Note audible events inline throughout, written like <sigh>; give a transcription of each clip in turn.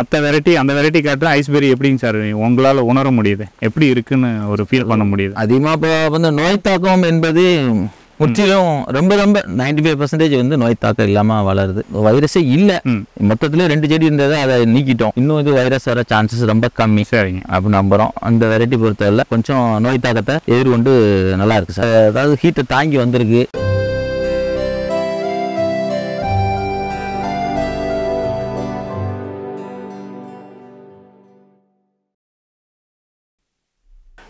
மற்ற வெரைட்டி அந்த வெரைட்டி காட்டுற ஐஸ்பெரி எப்படிங்க சார் உங்களால் உணர முடியுது. எப்படி இருக்குன்னு ஒரு ஃபீல் பண்ண முடியுது? அதிகமா இப்போ வந்து நோய் தாக்கம் என்பது முற்றிலும் ரொம்ப ரொம்ப 95% ஃபைவ் பர்சன்டேஜ் வந்து நோய் தாக்கம் இல்லாம வளருது. வைரஸே இல்ல. மொத்தத்துல ரெண்டு செடி இருந்தது அதை நீக்கிட்டோம். இன்னும் இது வைரஸ் வர சான்சஸ் ரொம்ப கம்மி. சரிங்க. அப்படி நம்புறோம். அந்த வெரைட்டி பொறுத்தவரை கொஞ்சம் நோய் தாக்கத்தை எதிர்கொண்டு நல்லா இருக்கு சார் அதாவது ஹீட்டை தாங்கி வந்திருக்கு.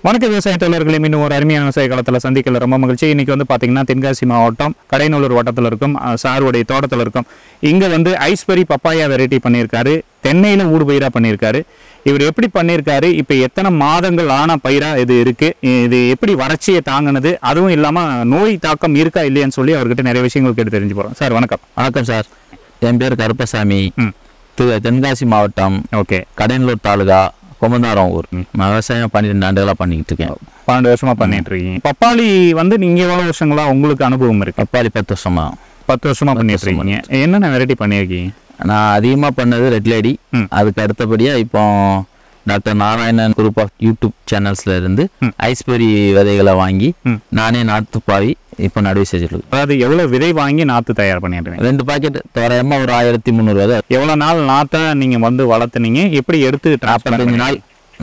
வணக்க விவசாய தொழிலாளர்களே இன்னும் ஒரு அருமையான விவசாய காலத்தில் சந்திக்கல. ரொம்ப மகிழ்ச்சி. இன்னைக்கு வந்து பார்த்தீங்கன்னா தென்காசி மாவட்டம் கடைநல்லூர் வட்டத்தில் இருக்கும் சாருடைய தோட்டத்தில் இருக்கும். இங்கே வந்து ஐஸ்பெரி பப்பாயா வெரைட்டி பண்ணியிருக்காரு. தென்னையில் ஊடு பயிராக பண்ணியிருக்காரு. இவர் எப்படி பண்ணியிருக்காரு? இப்போ எத்தனை மாதங்கள் ஆன பயிராக இது இருக்கு? இது எப்படி வறட்சியை தாங்கினது? அதுவும் இல்லாமல் நோய் தாக்கம் இருக்கா இல்லையான்னு சொல்லி அவர்கிட்ட நிறைய விஷயங்கள் கேட்டு தெரிஞ்சு போகிறோம் சார் வணக்கம். வணக்கம் சார். என் பேர் கருப்பசாமி. தென்காசி மாவட்டம் ஓகே. கடலூர் தாலுகா கொமந்தாரம் ஊர். நான் விவசாயம் பன்னிரெண்டு ஆண்டுகளாக பண்ணிக்கிட்டு இருக்கேன். பன்னெண்டு வருஷமா பண்ணிட்டு இருக்கீங்க. பப்பாளி வந்து நீங்க எவ்வளவு வருஷங்களா உங்களுக்கு அனுபவம் இருக்கு? பப்பாளி பத்து வருஷமா. பத்து வருஷமா பண்ணிட்டு இருக்கீங்க. என்னென்ன வெரைட்டி பண்ணியிருக்கீங்க? நான் அதிகமாக பண்ணது ரெட் லேடி. அதுக்கு அடுத்தபடியாக இப்போ doctor Narayanan group of YouTube சேனல்ஸ்ல இருந்து. ஐஸ்பெரி விதைகளை வாங்கி. நானே நாட்டுப்பாவி இப்போ நடுவு செஞ்சுட்டு அதாவது எவ்வளவு விதை வாங்கி நாத்து தயார் பண்ணிடுறீங்க ரெண்டு பாக்கெட் தோராயமாக ஒரு ஆயிரத்தி முந்நூறுவா எவ்வளவு நாள் நாத்தை நீங்க வந்து வளர்த்துனீங்க? எப்படி எடுத்து நாற்பத்தஞ்சு நாள்.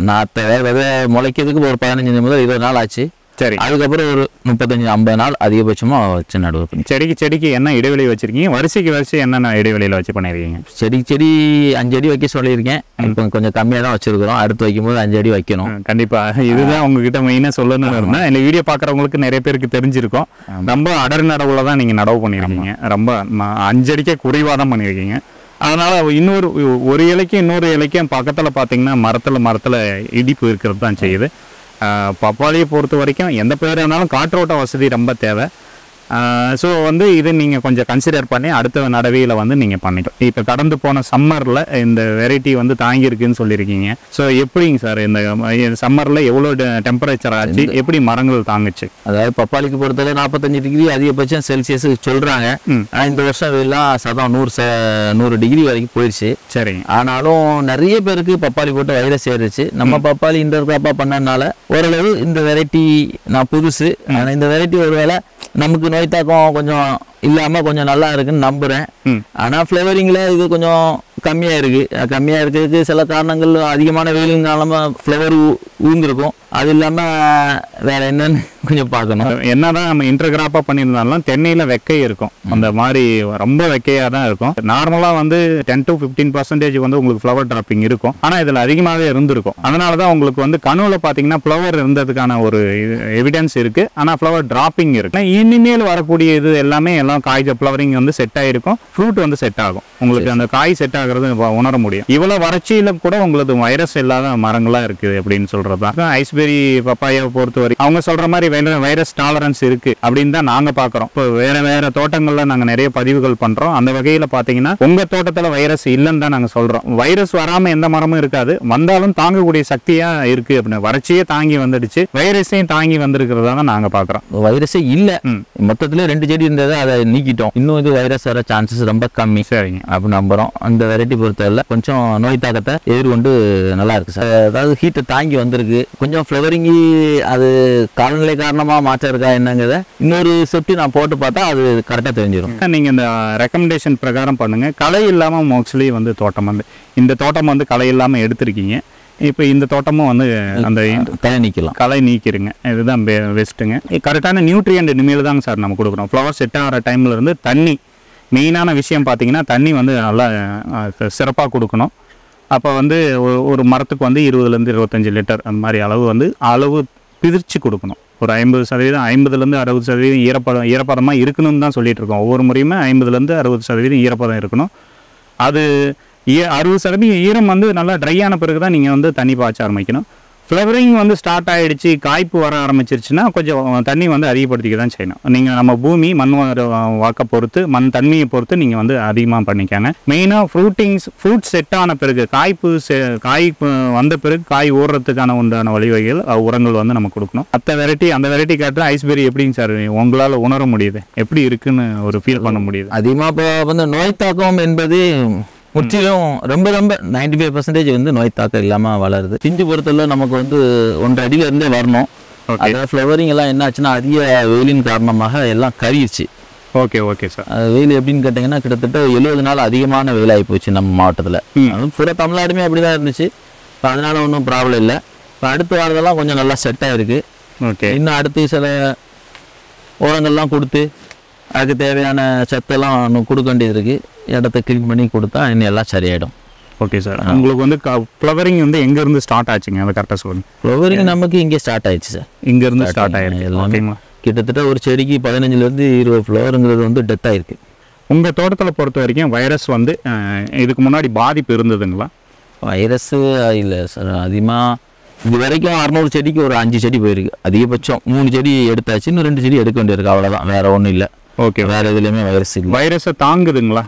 நாற்றை விதை முளைக்கிறதுக்கு ஒரு பதினஞ்சு முதல் இருபது நாள் ஆச்சு. சரி. அதுக்கப்புறம் ஒரு முப்பத்தஞ்சு ஐம்பது நாள் அதிகபட்சமாக வச்சு நடுவு பண்ணி செடிக்கு செடிக்கு என்ன இடைவெளி வச்சிருக்கீங்க? வரிசைக்கு வரிசை என்னென்ன இடைவெளியில வச்சு பண்ணிருக்கீங்க செடி செடி அஞ்சு அடி வைக்க சொல்லியிருக்கேன். இப்போ கொஞ்சம் கம்மியாக தான் வச்சிருக்கிறோம். அடுத்து வைக்கும்போது அஞ்சு அடி வைக்கணும். ம், கண்டிப்பா. இதுதான் உங்ககிட்ட மெயினா சொல்லணும்னு இருந்தேன் இந்த வீடியோ பாக்குறவங்களுக்கு நிறைய பேருக்கு தெரிஞ்சிருக்கும். ரொம்ப அடர் நடவுல தான் நீங்க நடவு பண்ணிருக்கீங்க ரொம்ப ம- அஞ்சடிக்கே குறைவா தான் பண்ணிருக்கீங்க அதனால இன்னொரு ஒரு இலைக்கும் இன்னொரு இலைக்கும் பக்கத்துல பாத்தீங்கன்னா மரத்துல மரத்துல இடிப்பு இருக்கிறது தான் செய்யுது. பப்பாளியை பொறுத்த வரைக்கும் எந்த பயிராக வேணாலும் காற்றோட்ட வசதி ரொம்ப தேவை. ஸோ வந்து இது நீங்கள் கொஞ்சம் கன்சிடர் பண்ணி அடுத்த நடவையில் வந்து நீங்கள் பண்ணிக்கலாம். இப்போ கடந்து போன சம்மரில் இந்த வெரைட்டி வந்து தாங்கியிருக்குன்னு சொல்லியிருக்கீங்க. ஸோ எப்படிங்க சார் இந்த சம்மரில் எவ்வளோ டெம்பரேச்சர் ஆச்சு? எப்படி மரங்கள் தாங்குச்சு? அதாவது பப்பாளிக்கு பொறுத்தவரை நாற்பத்தஞ்சு டிகிரி அதிகபட்சம் செல்சியஸ் சொல்றாங்க. ம். ஆனா இந்த வருஷம் எல்லாம் சதம் நூறு ச நூறு டிகிரி வரைக்கும் போயிடுச்சு சரிங்க. ஆனாலும் நிறைய பேருக்கு பப்பாளி போட்டு வைரஸ் ஏறிச்சு நம்ம பப்பாளி இந்த கிராப்பா பண்ணனால ஓரளவு இந்த வெரைட்டி நான் புதுசு. ஆனா இந்த வெரைட்டி ஒருவேளை நமக்கு நோய் தாக்கம் கொஞ்சம் இல்லாம கொஞ்சம் நல்லா இருக்குன்னு நம்புறேன். ம். ஆனா ஃப்ளேவரிங்ல இது கொஞ்சம் கம்மியா இருக்கு. அஹ் கம்மியா இருக்கிறதுக்கு சில காரணங்கள் அதிகமான வெயிலின் காலமா ஃப்ளவர் ஊந்திருக்கும் அது இல்லாம வேற என்னன்னு <laughs> கொஞ்சம் பார்க்கணும். என்னதான் நம்ம இன்டர்கிராப்பா பண்ணியிருந்தாலும் தென்னையில வெக்கை இருக்கும். அந்த மாதிரி ரொம்ப வெக்கையா தான் இருக்கும். நார்மலா வந்து டென் டு ஃபிஃப்டீன் பர்சன்டேஜ் வந்து உங்களுக்கு ஃப்ளவர் டிராப்பிங் இருக்கும். ஆனா இதுல அதிகமாகவே இருந்திருக்கும். அதனால தான் உங்களுக்கு வந்து கனவுல பாத்தீங்கன்னா ஃப்ளவர் இருந்ததுக்கான ஒரு எவிடன்ஸ் இருக்கு. ஆனா ஃப்ளவர் டிராப்பிங் இருக்கு. ஆனா இனிமேல் வரக்கூடிய இது எல்லாமே எல்லாம் காய்ச்ச ஃப்ளவரிங் வந்து செட் ஆயிருக்கும். ஃப்ரூட் வந்து செட் ஆகும். உங்களுக்கு அந்த காய் செட் ஆகுறது வ- உணர முடியும். இவ்வளவு வறட்சியில கூட உங்களுக்கு வைரஸ் இல்லாத மரங்களா இருக்குது அப்படின்னு சொல்றதா? ஐஸ்பெரி பப்பாயாவை பொறுத்த வரைக்கும் அவங்க சொல்ற மாதிரி வைரஸ் டாலரன்ஸ் இருக்கு அப்படின்னு தான் நாங்க பாக்குறோம். இப்போ வேற வேற தோட்டங்கள்ல நாங்க நிறைய பதிவுகள் பண்றோம். அந்த வகையில பாத்தீங்கன்னா உங்க தோட்டத்துல வைரஸ் இல்லைன்னு தான் நாங்க சொல்றோம். வைரஸ் வராம எந்த மரமும் இருக்காது. வந்தாலும் தாங்கக்கூடிய சக்தியா இருக்கு அப்படின்னு. வறட்சியே தாங்கி வந்துடுச்சு. வைரஸையும் தாங்கி வந்திருக்கிறதா தான் நாங்க பாக்குறோம். வைரஸே இல்ல. மொத்தத்துல ரெண்டு செடி இருந்தது அதை நீக்கிட்டோம். இன்னும் இது வைரஸ் வர சான்சஸ் ரொம்ப கம்மி. சரிங்க. அப்படி நம்புறோம். அந்த வெரைட்டி பொறுத்தவரை கொஞ்சம் நோய் தாக்கத்தை எதிர்கொண்டு நல்லா இருக்கு சார். அதாவது ஹீட்டை தாங்கி வந்திருக்கு. கொஞ்சம் ஃப்ளவரிங்கி அது காலநிலை காரணமா மாற்றம் இருக்கா என்னங்கிறத இன்னொரு சொட்டி நான் போட்டு பார்த்தா அது கரெக்டாக தெரிஞ்சிடும் நீங்க இந்த ரெக்கமெண்டேஷன் பிரகாரம் பண்ணுங்க. களை இல்லாம மோஸ்ட்லி வந்து தோட்டம் வந்து இந்த தோட்டம் வந்து களை இல்லாம எடுத்திருக்கீங்க. இப்போ இந்த தோட்டமும் வந்து அந்த தலை நீக்கலாம். களை நீக்கிருங்க. இதுதான் பெஸ்ட்டுங்க கரெக்டான நியூட்ரியன்ட் இனிமேல் தாங்க சார் நம்ம கொடுக்குறோம் ஃப்ளவர் செட் ஆகிற டைம்ல இருந்து தண்ணி மெயினான விஷயம் பார்த்தீங்கன்னா தண்ணி வந்து நல்லா சிறப்பாக கொடுக்கணும். அப்போ வந்து ஒரு- ஒரு மரத்துக்கு வந்து இருபதுலேருந்து இருபத்தஞ்சி லிட்டர் அந்த மாதிரி அளவு வந்து அளவு பிரித்து கொடுக்கணும். ஒரு ஐம்பது சதவீதம் ஐம்பதுலேருந்து அறுபது சதவீதம் ஈரப்பதம் ஈரப்பதமாக இருக்கணும்னு தான் சொல்லிகிட்டு இருக்கோம். ஒவ்வொரு முறையுமே ஐம்பதுலேருந்து அறுபது சதவீதம் ஈரப்பதம் இருக்கணும். அது ஈ- அறுபது சதவீதம் ஈரம் வந்து நல்லா ட்ரை ஆன பிறகு தான் நீங்கள் வந்து தண்ணி பாய்ச்ச ஆரம்பிக்கணும். ஃப்ளவரிங் வந்து ஸ்டார்ட் ஆயிடுச்சு காய்ப்பு வர ஆரம்பிச்சிருச்சுன்னா கொஞ்சம் தண்ணி வந்து அதிகப்படுத்திக்க தான் செய்யணும். நீங்கள் நம்ம பூமி மண் வாக்க பொறுத்து மண் தன்மையை பொறுத்து நீங்கள் வந்து அதிகமாக பண்ணிக்காங்க. மெயினாக ஃப்ரூட்டிங்ஸ் ஃப்ரூட் செட் ஆன பிறகு காய்ப்பு செ- காய் வந்த பிறகு காய் ஊறுறதுக்கான உண்டான வழிவகைகள் உரங்கள் வந்து நம்ம கொடுக்கணும். மற்ற வெரைட்டி அந்த வெரைட்டி காட்டுற ஐஸ்பெரி எப்படிங்க சார் உங்களால் உணர முடியுது. எப்படி இருக்குன்னு ஒரு ஃபீல் பண்ண முடியுது. அதிகமாக இப்போ வந்து நோய் தாக்கம் என்பது முற்றிலும் ரொம்ப ரொம்ப நைன்டி ஃபைவ் பர்சன்டேஜ் வந்து நோய் தாக்கம் இல்லாமல் வளருது. பிஞ்சு பொறுத்தல நமக்கு வந்து ஒன்றரை அடியில இருந்தே வரணும். அதாவது ஃப்ளவரிங் எல்லாம் என்ன ஆச்சுன்னா அதிக வெயிலின் காரணமாக எல்லாம் கருகிருச்சு ஓகே ஓகே சார் வெயில் எப்படின்னு கேட்டிங்கன்னா கிட்டத்தட்ட எழுபது நாள் அதிகமான வெயில் ஆகி போச்சு நம்ம மாவட்டத்தில். அதுவும் பூரா தமிழ்நாடுமே அப்படி தான் இருந்துச்சு. இப்போ அதனால ஒன்றும் ப்ராப்ளம் இல்லை. இப்போ அடுத்து வரதெல்லாம் கொஞ்சம் நல்லா செட் ஆயிருக்கு. ஓகே இன்னும் அடுத்து சில உரங்கள்லாம் கொடுத்து அதுக்கு தேவையான சத்தெல்லாம் இன்னும் கொடுக்க வேண்டியது இருக்கு இடத்த க்ளீன் பண்ணி கொடுத்தா இன்னும் எல்லாம் சரியாயிடும். ஓகே சார் உங்களுக்கு வந்து ஃப்ளவரிங் வந்து எங்க இருந்து ஸ்டார்ட் ஆச்சுங்க அதை கரெக்டாக சொல்லுங்க. ஃப்ளவரிங் நமக்கு இங்கே ஸ்டார்ட் ஆயிடுச்சு சார் இங்க இருந்து ஸ்டார்ட். ஆயிருக்கு. எல்லாமே. ஓகேங்களா கிட்டத்தட்ட ஒரு செடிக்கு பதினஞ்சுலேருந்து இருபது ஃப்ளவருங்கிறது வந்து டெத் ஆயிருக்கு. உங்க தோட்டத்துல பொறுத்த வரைக்கும் வைரஸ் வந்து இதுக்கு முன்னாடி பாதிப்பு இருந்ததுங்களா? வைரஸு இல்லை சார் அதிகமாக இது வரைக்கும் அறநூறு செடிக்கு ஒரு அஞ்சு செடி போயிருக்கு. அதிகபட்சம் மூணு செடி எடுத்தாச்சு இன்னும் ரெண்டு செடி எடுக்க வேண்டியிருக்கு. அவ்வளோதான் வேற ஒன்றும் இல்லை. ஓகே வேற எதுலையுமே வைரஸ் இல்லை. வைரஸை தாங்குதுங்களா?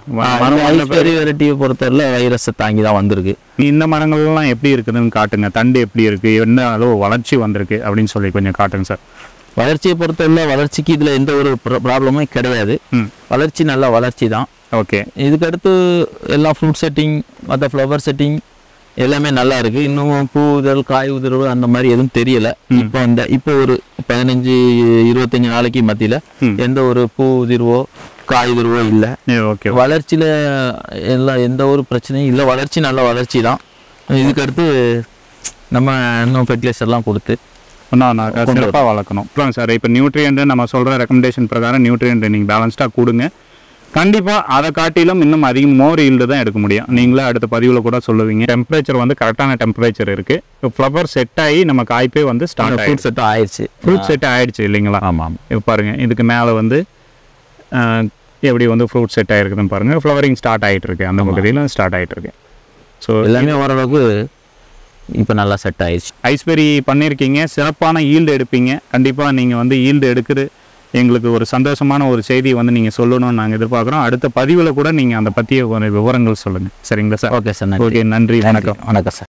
வெரைட்டியை பொறுத்தவரை வைரஸை தாங்கி தான் வந்திருக்கு. இந்த மரங்கள்லாம் எப்படி இருக்குதுன்னு காட்டுங்க. தண்டு எப்படி இருக்கு? என்ன அளவு வளர்ச்சி வந்திருக்கு அப்படின்னு சொல்லி கொஞ்சம் காட்டுங்க சார். வளர்ச்சியை பொறுத்தவரை வளர்ச்சிக்கு இதில் எந்த ஒரு ப்ராப்ளமும் கிடையாது. வளர்ச்சி நல்ல வளர்ச்சி தான் ஓகே இதுக்கடுத்து எல்லாம் ஃப்ரூட் செட்டிங் மற்ற ஃப்ளவர் செட்டிங் எல்லாமே நல்லா இருக்கு. இன்னும் பூ உதல் காய் உதிர்வு அந்த மாதிரி எதுவும் தெரியல. இப்போ இந்த இப்போ ஒரு பதினஞ்சு இருபத்தஞ்சு நாளைக்கு மத்தியில. எந்த ஒரு பூ உதிர்வோ காய் உதிர்வோ இல்லை. ஓகே. வளர்ச்சியில எல்லாம் எந்த ஒரு பிரச்சனையும் இல்லை. வளர்ச்சி நல்ல வளர்ச்சி தான். இதுக்கடுத்து நம்ம இன்னும் ஃபெர்டிலைசர்லாம் கொடுத்து சிறப்பாக வளர்க்கணும். சார் இப்போ நியூட்ரியன்ட் நம்ம சொல்கிற ரெக்கமெண்டேஷன் பிரகாரம் நியூட்ரியன்ட் நீங்கள் பேலன்ஸ்டாக கொடுங்க. கண்டிப்பாக அதை காட்டிலும் இன்னும் அதிகம் மோர் ஈல்டு தான் எடுக்க முடியும். நீங்களே அடுத்த பதிவில் கூட சொல்லுவீங்க. டெம்பரேச்சர் வந்து கரெக்டான டெம்பரேச்சர் இருக்குது இப்போ ஃப்ளவர் செட் ஆகி நம்ம காய்ப்பே வந்து ஸ்டார்ட் ஃப்ரூட் செட்டும் ஆயிடுச்சு. ஃப்ரூட் செட் ஆயிடுச்சு இல்லைங்களா? ஆமாம் ஆமாம் இப்போ பாருங்க இதுக்கு மேலே வந்து எப்படி வந்து ஃப்ரூட் செட் ஆகிருக்குதுன்னு பாருங்கள் ஃப்ளவரிங் ஸ்டார்ட் ஆகிட்டு இருக்கு. அந்த பகுதியில் ஸ்டார்ட் ஆகிட்டு இருக்கு. ஸோ எல்லாமே ஓரளவுக்கு இப்போ நல்லா செட் ஆயிடுச்சு. ஐஸ்பெரி பண்ணியிருக்கீங்க. சிறப்பான ஈல்டு எடுப்பீங்க. கண்டிப்பாக நீங்கள் வந்து ஈல்டு எடுக்குது. எங்களுக்கு ஒரு சந்தோஷமான ஒரு செய்தியை வந்து நீங்கள் சொல்லணும்னு நாங்கள் எதிர்பார்க்குறோம். அடுத்த பதிவில் கூட நீங்கள் அந்த பற்றிய ஒரு விவரங்கள் சொல்லுங்கள் சரிங்களா சார்? Okay sir. ஓகே நன்றி. வணக்கம். வணக்கம் சார்.